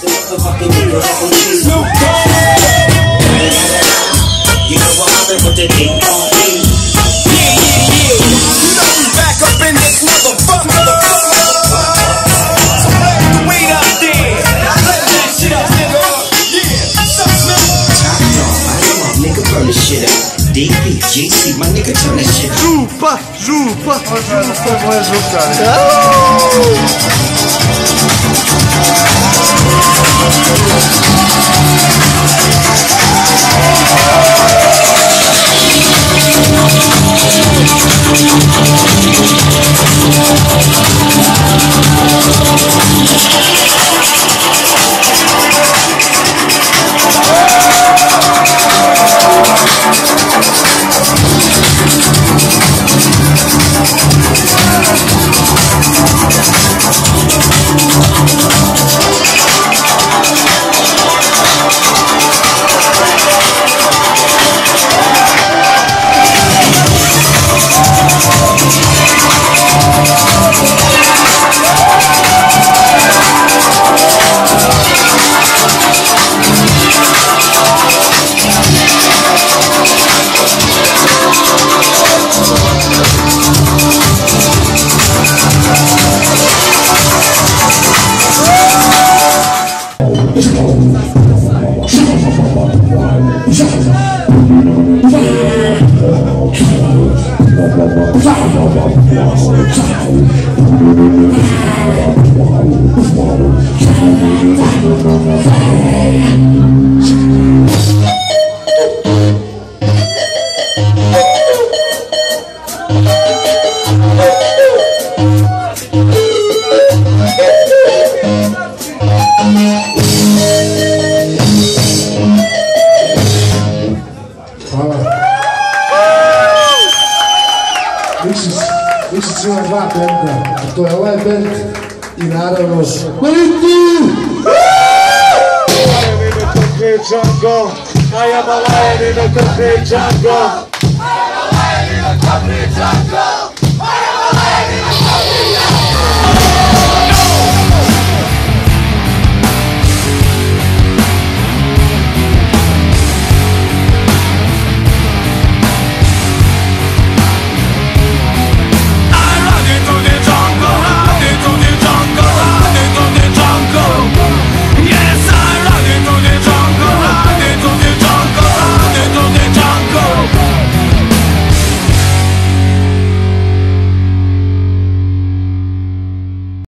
Snoop Dogg. You know what happened with the ding. Yeah, yeah, yeah. We back up in this motherfucker. So let the weight up there. Let that shit up, nigga. Yeah. Top dog, I know I'm nigga burn this shit up. DP, my nigga, turn that shit up. Zupa, Zupa. Olha, olha, olha, olha, olha, olha, olha, olha, olha, olha, olha, Yeah. This is your rap anthem. To je ovaj band i naravno Mariti! Django, I am a lion in a country jungle. I am a lion in a country jungle.